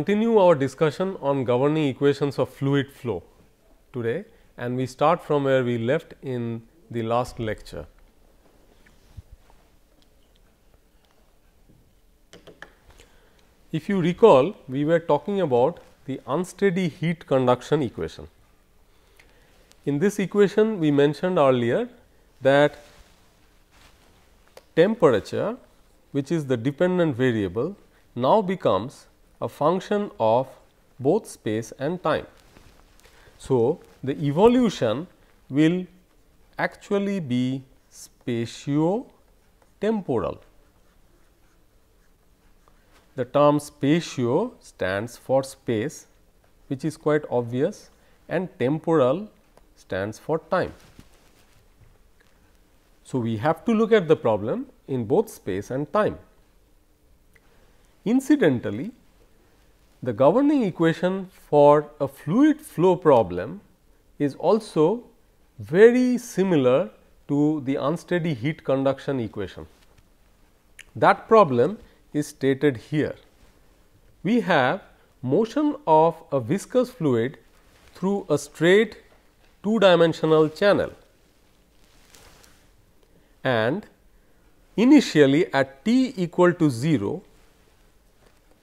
Continue our discussion on governing equations of fluid flow today and we start from where we left in the last lecture. If you recall, we were talking about the unsteady heat conduction equation. In this equation, we mentioned earlier that temperature, which is the dependent variable, now becomes a function of both space and time. So, the evolution will actually be spatio temporal. The term spatio stands for space which is quite obvious and temporal stands for time. So, we have to look at the problem in both space and time. Incidentally, the governing equation for a fluid flow problem is also very similar to the unsteady heat conduction equation. That problem is stated here. We have motion of a viscous fluid through a straight two dimensional channel and initially at t equal to 0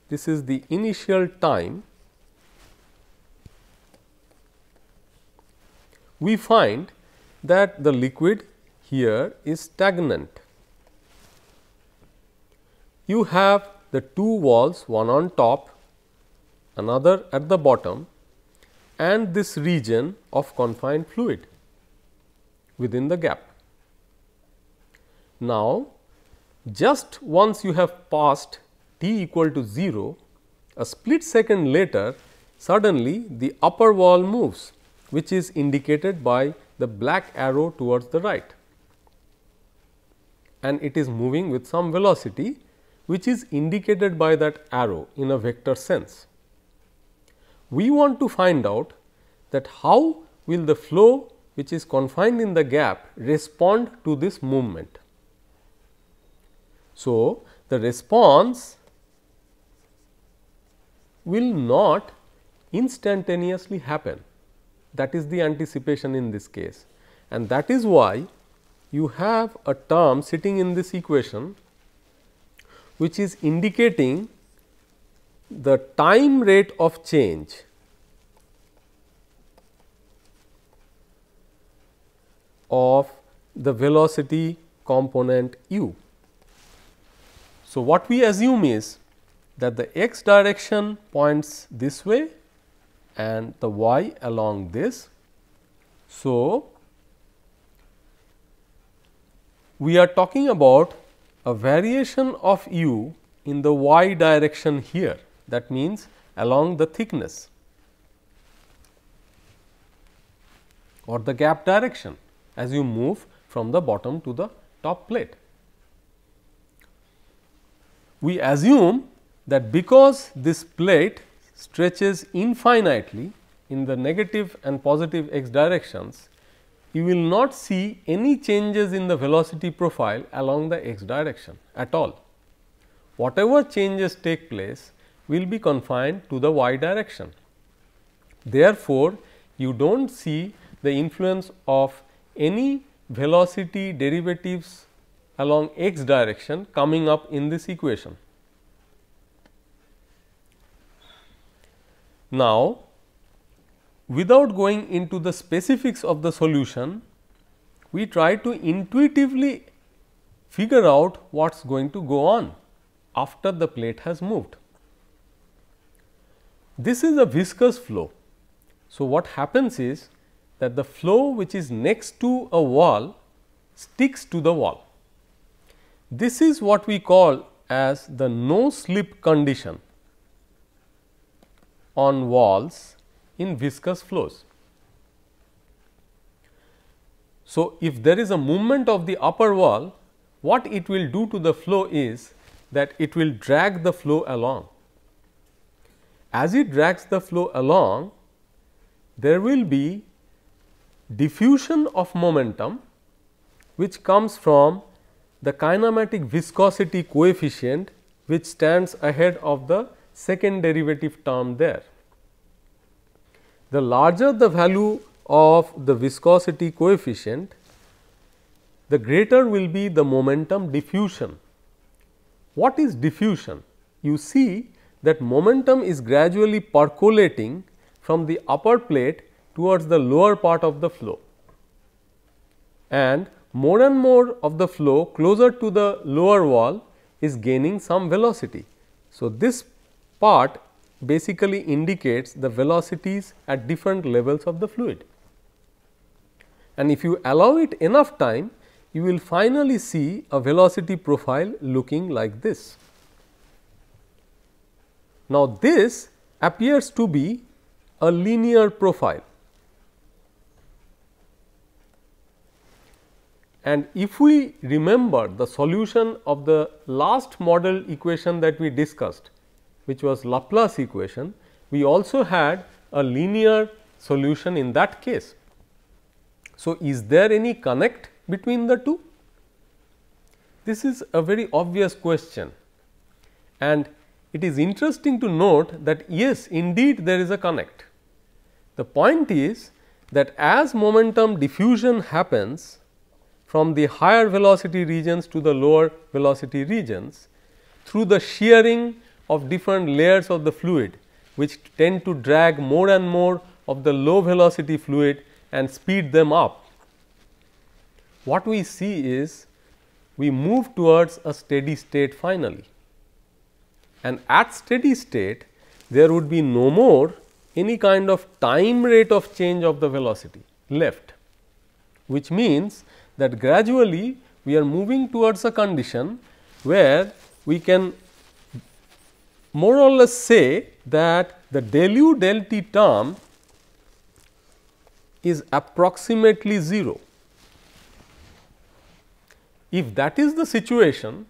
this is the initial time, we find that the liquid here is stagnant. You have the two walls one on top another at the bottom and this region of confined fluid within the gap. Now, just once you have passed t equal to 0, a split second later suddenly the upper wall moves which is indicated by the black arrow towards the right and it is moving with some velocity which is indicated by that arrow in a vector sense. We want to find out that how will the flow which is confined in the gap respond to this movement. So, the response will not instantaneously happen. That is the anticipation in this case. And that is why you have a term sitting in this equation which is indicating the time rate of change. Of the velocity component u. So, what we assume is that the x direction points this way and the y along this. So, we are talking about a variation of u in the y direction here that means along the thickness or the gap direction as you move from the bottom to the top plate. We assume that because this plate stretches infinitely in the negative and positive x directions, you will not see any changes in the velocity profile along the x direction at all. Whatever changes take place will be confined to the y direction. Therefore, you do not see the influence of any velocity derivatives along x direction coming up in this equation. Now, without going into the specifics of the solution, we try to intuitively figure out what is going to go on after the plate has moved. This is a viscous flow. So, what happens is that the flow which is next to a wall sticks to the wall. This is what we call as the no slip condition on walls in viscous flows. So, if there is a movement of the upper wall, what it will do to the flow is that it will drag the flow along. As it drags the flow along, there will be diffusion of momentum which comes from the kinematic viscosity coefficient which stands ahead of the second derivative term there. The larger the value of the viscosity coefficient, the greater will be the momentum diffusion. What is diffusion? You see that momentum is gradually percolating from the upper plate towards the lower part of the flow and more and more of the flow closer to the lower wall is gaining some velocity. So, this part basically indicates the velocities at different levels of the fluid. And if you allow it enough time, you will finally see a velocity profile looking like this. Now, this appears to be a linear profile. And if we remember the solution of the last model equation that we discussed, which was Laplace equation, we also had a linear solution in that case. So, is there any connect between the two? This is a very obvious question and it is interesting to note that yes indeed there is a connect. The point is that as momentum diffusion happens from the higher velocity regions to the lower velocity regions through the shearing of different layers of the fluid which tend to drag more and more of the low velocity fluid and speed them up. What we see is we move towards a steady state finally and at steady state there would be no more any kind of time rate of change of the velocity left which means that gradually we are moving towards a condition where we can more or less say that the del u del t term is approximately 0. If that is the situation,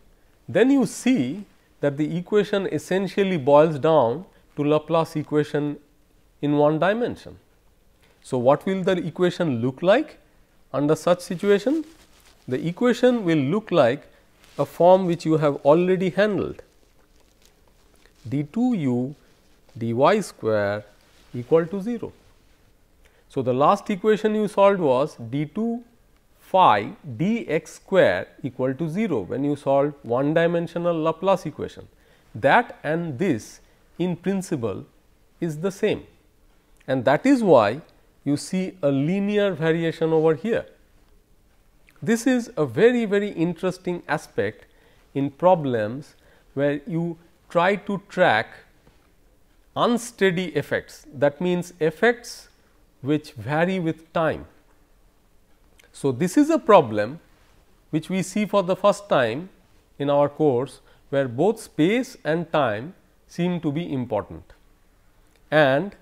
then you see that the equation essentially boils down to Laplace equation in one dimension. So, what will the equation look like? Under such situation, the equation will look like a form which you have already handled d 2 u dy square equal to 0. So, the last equation you solved was d 2 phi dx square equal to 0 when you solved one dimensional Laplace equation. That and this in principle is the same and that is why you see a linear variation over here. This is a very very interesting aspect in problems where you try to track unsteady effects that means effects which vary with time. So, this is a problem which we see for the first time in our course where both space and time seem to be important and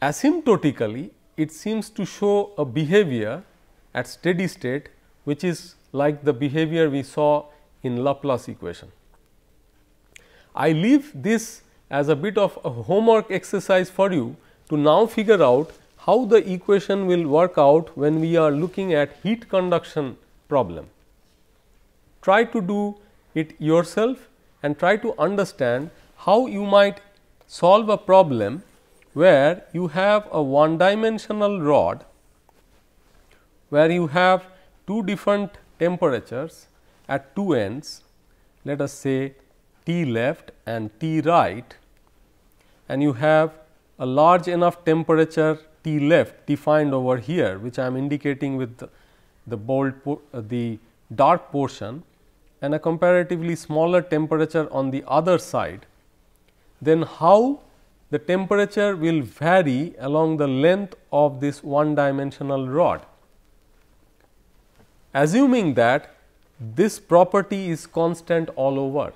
asymptotically it seems to show a behavior at steady state which is like the behavior we saw in Laplace equation. I leave this as a bit of a homework exercise for you to now figure out how the equation will work out when we are looking at heat conduction problem. Try to do it yourself and try to understand how you might solve a problem where you have a one dimensional rod where you have two different temperatures at two ends let us say T left and T right and you have a large enough temperature T left defined over here which I am indicating with the, the bold uh, the dark portion and a comparatively smaller temperature on the other side, then how the temperature will vary along the length of this one dimensional rod. Assuming that this property is constant all over.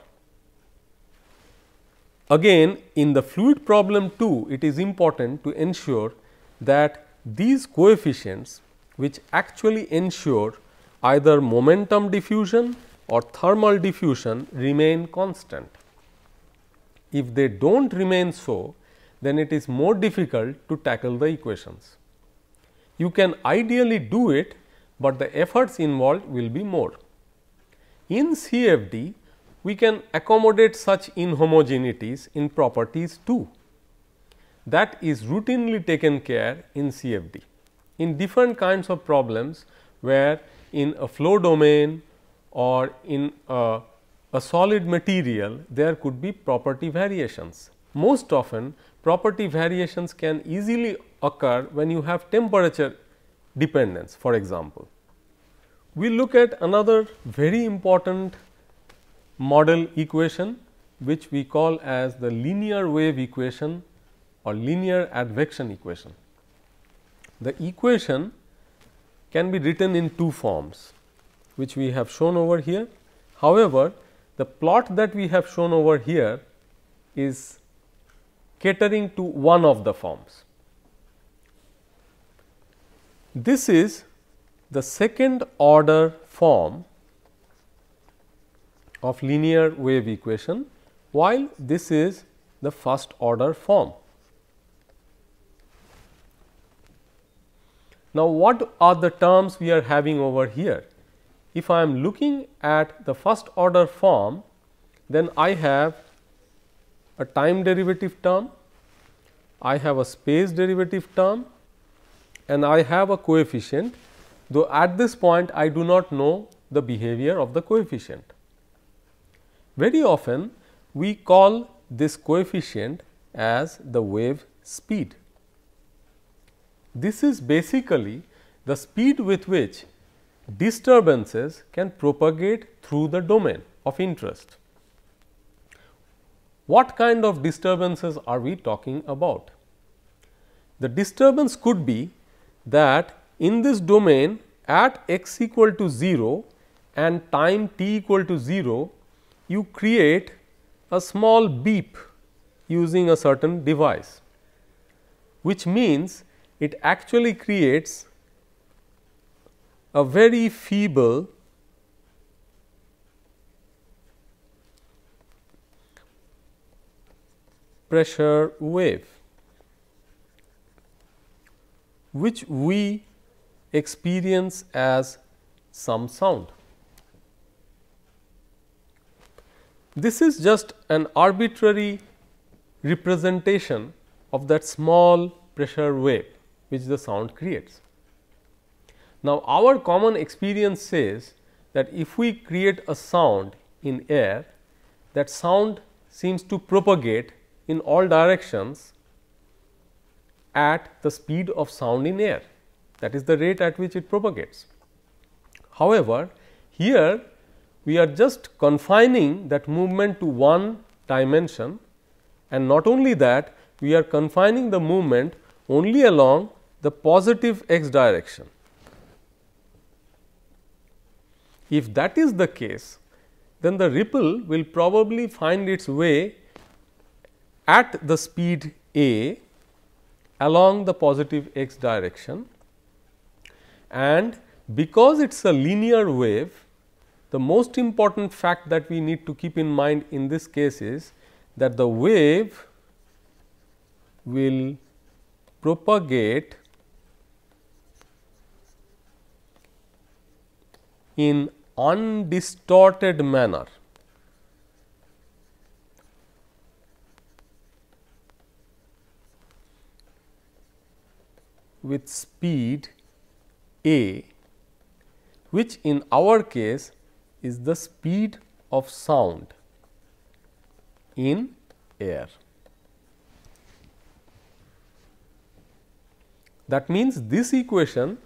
Again in the fluid problem too it is important to ensure that these coefficients which actually ensure either momentum diffusion or thermal diffusion remain constant. If they do not remain so, then it is more difficult to tackle the equations. You can ideally do it, but the efforts involved will be more. In CFD, we can accommodate such inhomogeneities in properties too. That is routinely taken care in CFD. In different kinds of problems where in a flow domain or in a, a solid material there could be property variations. Most often property variations can easily occur when you have temperature dependence for example. We look at another very important model equation which we call as the linear wave equation or linear advection equation. The equation can be written in two forms which we have shown over here. However, the plot that we have shown over here is catering to one of the forms. This is the second order form of linear wave equation, while this is the first order form. Now, what are the terms we are having over here? If I am looking at the first order form, then I have a time derivative term, I have a space derivative term and I have a coefficient though at this point I do not know the behavior of the coefficient. Very often we call this coefficient as the wave speed. This is basically the speed with which disturbances can propagate through the domain of interest. What kind of disturbances are we talking about? The disturbance could be that in this domain at x equal to 0 and time t equal to 0, you create a small beep using a certain device, which means it actually creates a very feeble pressure wave which we experience as some sound. This is just an arbitrary representation of that small pressure wave which the sound creates. Now, our common experience says that if we create a sound in air, that sound seems to propagate in all directions at the speed of sound in air that is the rate at which it propagates. However, here we are just confining that movement to one dimension and not only that we are confining the movement only along the positive x direction. If that is the case, then the ripple will probably find its way at the speed a along the positive x direction and because it is a linear wave the most important fact that we need to keep in mind in this case is that the wave will propagate in undistorted manner. With speed a which in our case is the speed of sound in air. That means, this equation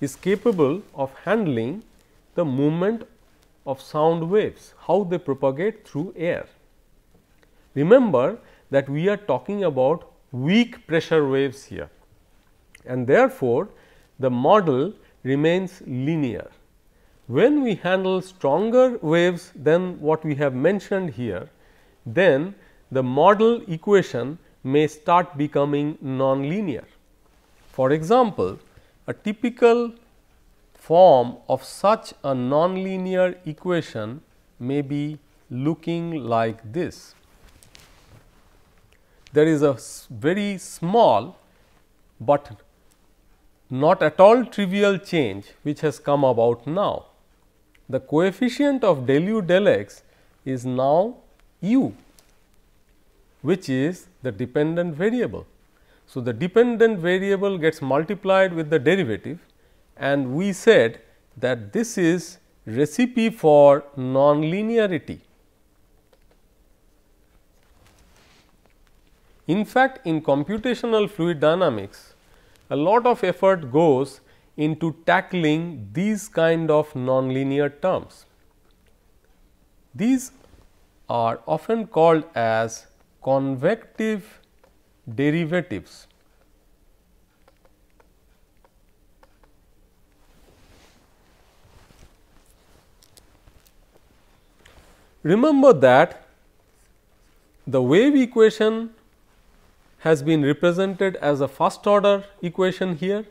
is capable of handling the movement of sound waves, how they propagate through air. Remember that we are talking about weak pressure waves here and therefore, the model remains linear. When we handle stronger waves than what we have mentioned here, then the model equation may start becoming nonlinear. For example, a typical form of such a nonlinear equation may be looking like this. There is a very small, but not at all trivial change which has come about now. The coefficient of del u del x is now u which is the dependent variable. So, the dependent variable gets multiplied with the derivative and we said that this is recipe for nonlinearity. In fact, in computational fluid dynamics, a lot of effort goes into tackling these kind of nonlinear terms. These are often called as convective derivatives. Remember that the wave equation has been represented as a first order equation here.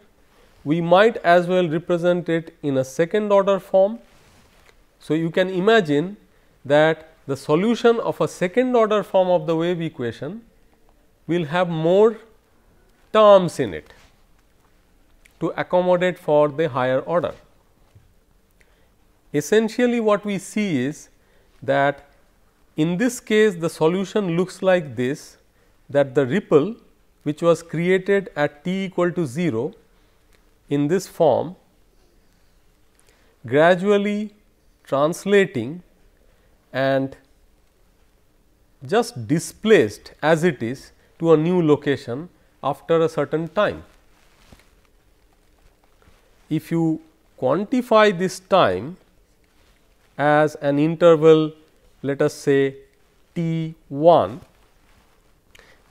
We might as well represent it in a second order form. So, you can imagine that the solution of a second order form of the wave equation will have more terms in it to accommodate for the higher order. Essentially what we see is that in this case the solution looks like this that the ripple which was created at t equal to 0 in this form gradually translating and just displaced as it is to a new location after a certain time. If you quantify this time as an interval let us say t 1,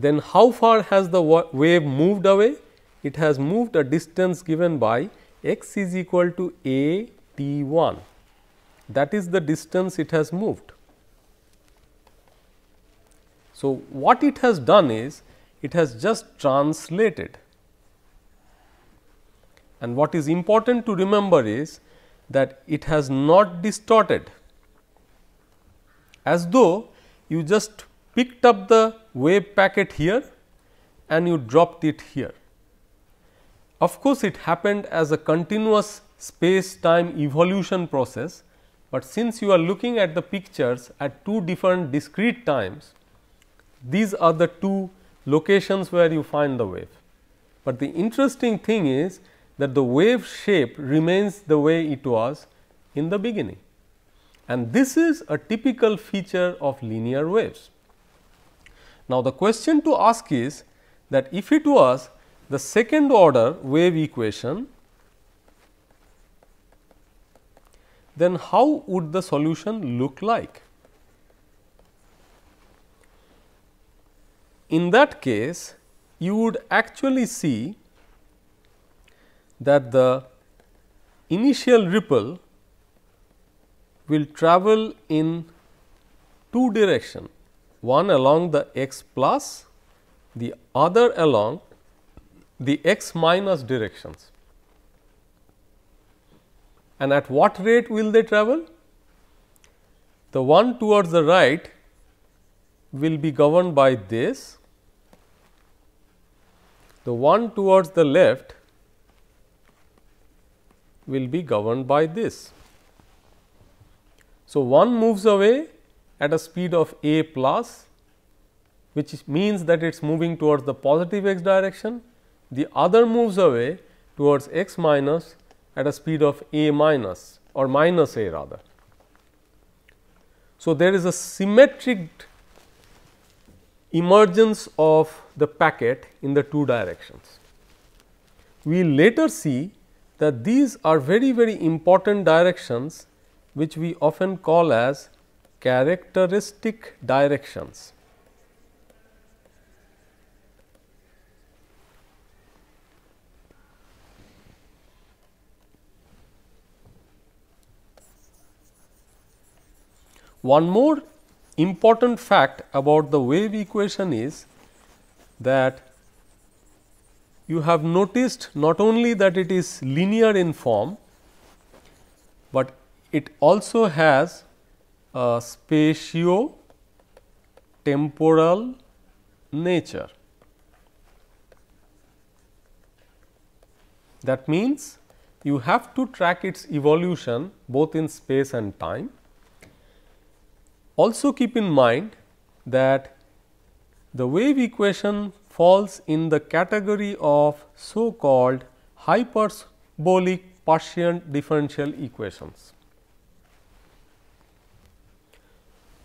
then how far has the wave moved away? It has moved a distance given by x is equal to a t 1 that is the distance it has moved. So, what it has done is it has just translated and what is important to remember is that it has not distorted as though you just picked up the wave packet here and you dropped it here. Of course, it happened as a continuous space time evolution process but since you are looking at the pictures at two different discrete times, these are the two locations where you find the wave. But the interesting thing is that the wave shape remains the way it was in the beginning and this is a typical feature of linear waves. Now, the question to ask is that if it was the second order wave equation then how would the solution look like? In that case, you would actually see that the initial ripple will travel in two direction, one along the x plus, the other along the x minus directions and at what rate will they travel? The one towards the right will be governed by this, the one towards the left will be governed by this. So, one moves away at a speed of a plus which means that it is moving towards the positive x direction, the other moves away towards x minus at a speed of a minus or minus a rather. So, there is a symmetric emergence of the packet in the two directions. We later see that these are very very important directions which we often call as characteristic directions. One more important fact about the wave equation is that you have noticed not only that it is linear in form, but it also has a spatio temporal nature. That means, you have to track its evolution both in space and time. Also keep in mind that the wave equation falls in the category of so called hyperbolic partial differential equations.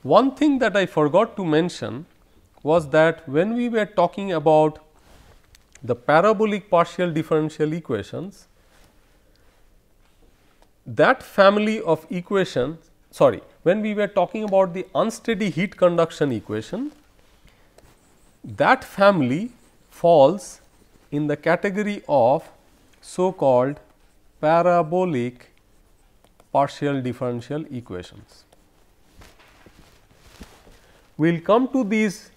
One thing that I forgot to mention was that when we were talking about the parabolic partial differential equations, that family of equations sorry when we were talking about the unsteady heat conduction equation that family falls in the category of so called parabolic partial differential equations. We will come to these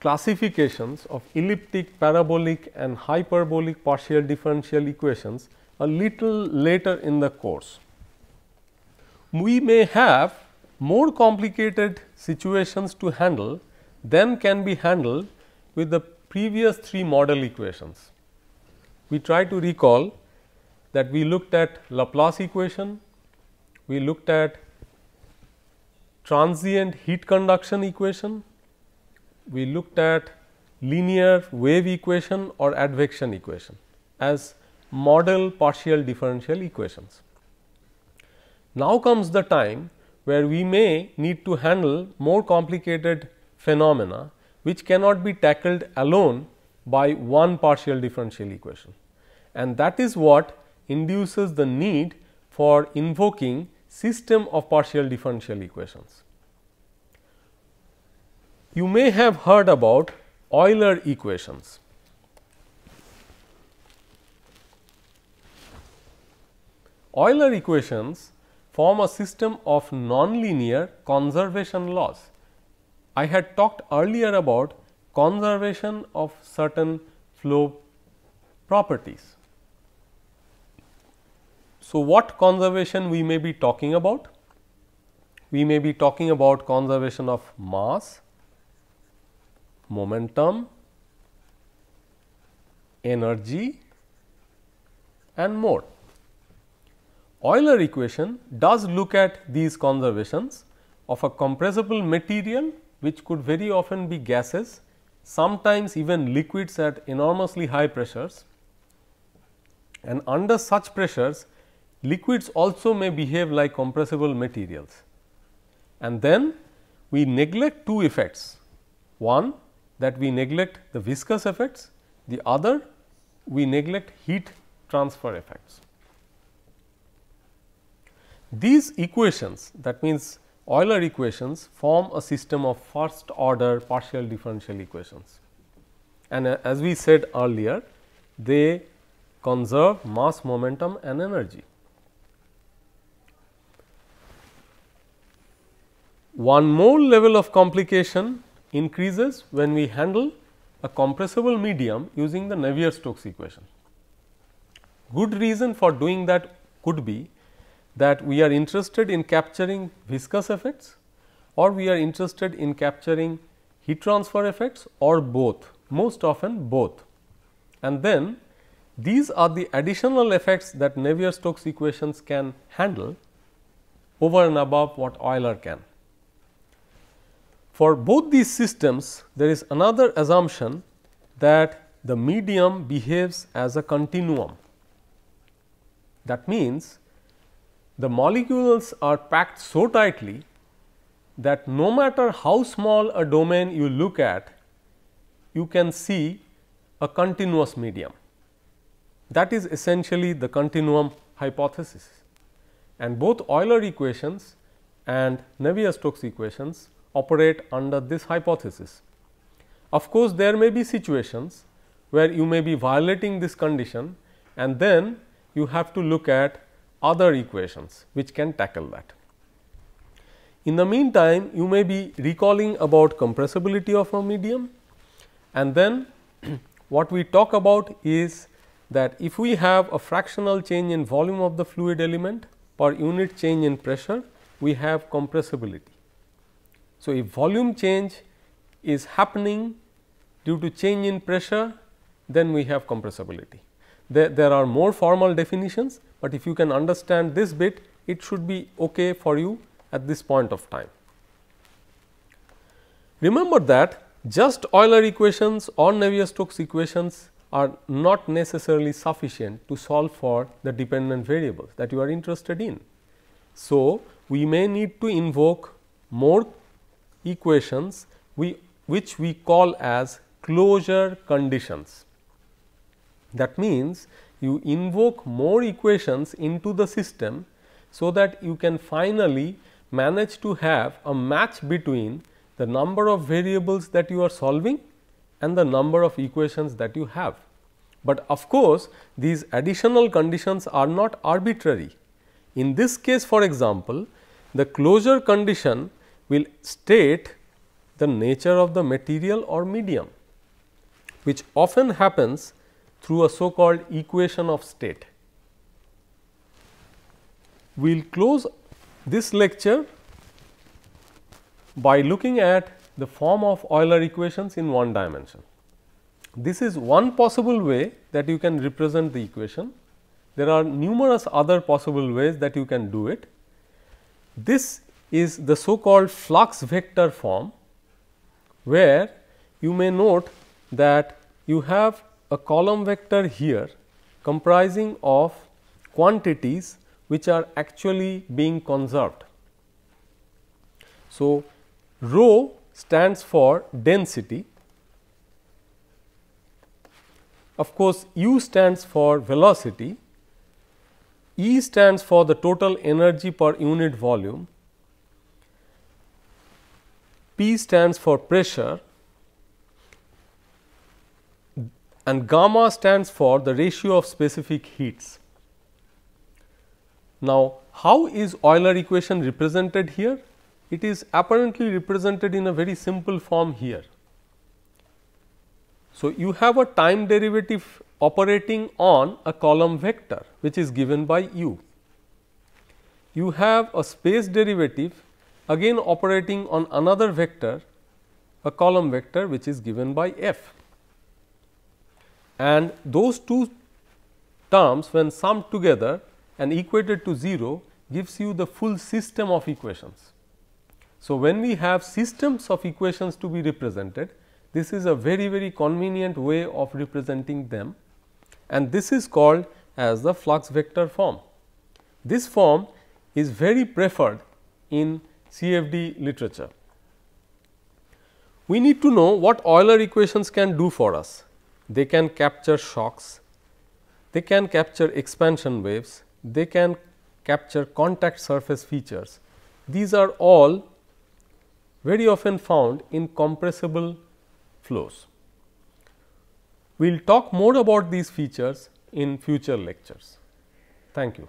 classifications of elliptic, parabolic and hyperbolic partial differential equations a little later in the course. We may have more complicated situations to handle than can be handled with the previous three model equations. We try to recall that we looked at Laplace equation, we looked at transient heat conduction equation, we looked at linear wave equation or advection equation as model partial differential equations. Now comes the time where we may need to handle more complicated phenomena which cannot be tackled alone by one partial differential equation. And that is what induces the need for invoking system of partial differential equations. You may have heard about Euler equations. Euler equations form a system of nonlinear conservation laws. I had talked earlier about conservation of certain flow properties. So, what conservation we may be talking about? We may be talking about conservation of mass, momentum, energy and more. Euler equation does look at these conservations of a compressible material which could very often be gases, sometimes even liquids at enormously high pressures and under such pressures liquids also may behave like compressible materials. And then we neglect two effects, one that we neglect the viscous effects, the other we neglect heat transfer effects. These equations that means Euler equations form a system of first order partial differential equations. And uh, as we said earlier, they conserve mass, momentum and energy. One more level of complication increases when we handle a compressible medium using the Navier-Stokes equation. Good reason for doing that could be that we are interested in capturing viscous effects or we are interested in capturing heat transfer effects or both, most often both. And then these are the additional effects that Navier-Stokes equations can handle over and above what Euler can. For both these systems, there is another assumption that the medium behaves as a continuum. That means, the molecules are packed so tightly that no matter how small a domain you look at, you can see a continuous medium. That is essentially the continuum hypothesis and both Euler equations and Navier-Stokes equations operate under this hypothesis. Of course, there may be situations where you may be violating this condition and then you have to look at other equations which can tackle that. In the meantime, you may be recalling about compressibility of a medium and then what we talk about is that if we have a fractional change in volume of the fluid element per unit change in pressure, we have compressibility. So, if volume change is happening due to change in pressure, then we have compressibility. There, there are more formal definitions, but if you can understand this bit, it should be okay for you at this point of time. Remember that just Euler equations or Navier-Stokes equations are not necessarily sufficient to solve for the dependent variables that you are interested in. So, we may need to invoke more equations we, which we call as closure conditions. That means, you invoke more equations into the system, so that you can finally manage to have a match between the number of variables that you are solving and the number of equations that you have. But of course, these additional conditions are not arbitrary. In this case for example, the closure condition will state the nature of the material or medium, which often happens through a so called equation of state. We will close this lecture by looking at the form of Euler equations in one dimension. This is one possible way that you can represent the equation. There are numerous other possible ways that you can do it. This is the so called flux vector form, where you may note that you have a column vector here comprising of quantities which are actually being conserved. So, Rho stands for density. Of course, u stands for velocity, E stands for the total energy per unit volume, P stands for pressure and gamma stands for the ratio of specific heats. Now, how is Euler equation represented here? it is apparently represented in a very simple form here. So, you have a time derivative operating on a column vector which is given by u. You have a space derivative again operating on another vector a column vector which is given by f. And those two terms when summed together and equated to 0 gives you the full system of equations. So, when we have systems of equations to be represented, this is a very very convenient way of representing them and this is called as the flux vector form. This form is very preferred in CFD literature. We need to know what Euler equations can do for us. They can capture shocks, they can capture expansion waves, they can capture contact surface features. These are all very often found in compressible flows. We will talk more about these features in future lectures. Thank you.